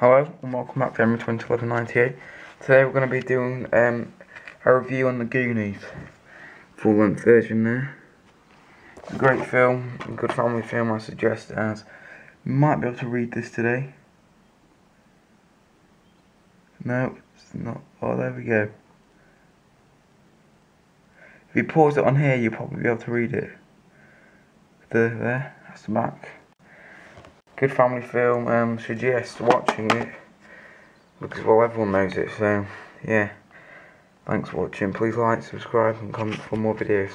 Hello and welcome back to Henry 2011 Today we're going to be doing um, a review on the Goonies. Full length version there. It's a great film, a good family film I suggest as. You might be able to read this today. No, it's not. Oh, there we go. If you pause it on here, you'll probably be able to read it. The, there, that's the back. Good family film, um, suggest watching it. Because, well, everyone knows it, so, yeah. Thanks for watching. Please like, subscribe, and comment for more videos.